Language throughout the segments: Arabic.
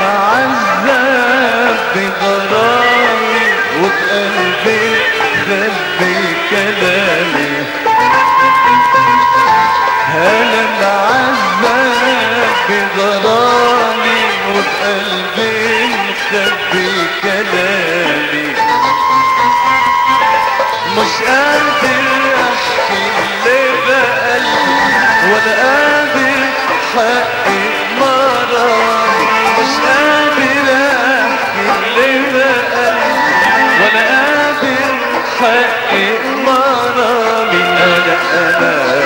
معذب بغرامي وبقلبي خبي كلامي. هلا معذب بغرامي وبقلبي مخبي كلامي. مش قادر أحكي اللي بقلبي ولا قادر حقي قادر حقق مراري أنا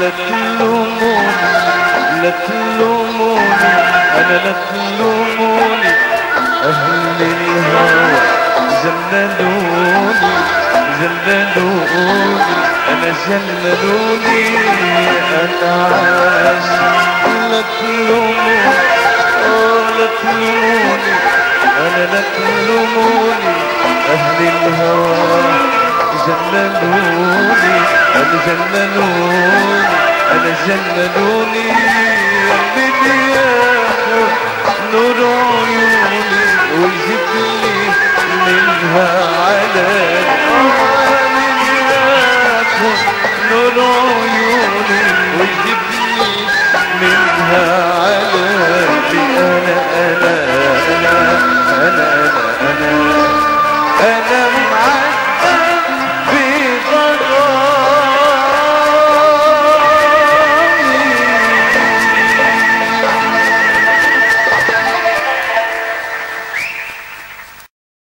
لا تلوموني لا تلوموني أنا لا تلوموني أهل الهوى زللوني زللوني أنا زللوني أنا عاشق لا تلوموني لا تلوموني أنا لا تلوموني أهل الهوى. جننوني أنا جننوني أنا جننوني بدي ياخد نور عيوني ويجيب لي منها علام بدي ياخد نور عيوني ويجيب لي منها علام أنا أنا أنا أنا أنا أنا, أنا, أنا